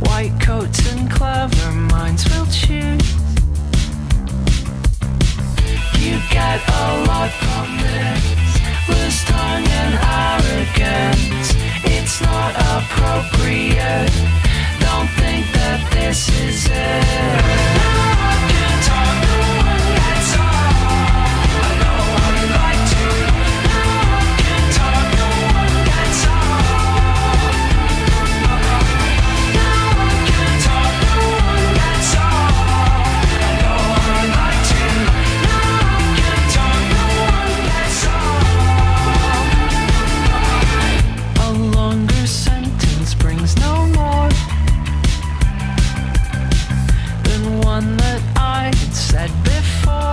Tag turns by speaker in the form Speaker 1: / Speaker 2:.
Speaker 1: White coats and clever minds will choose. said before.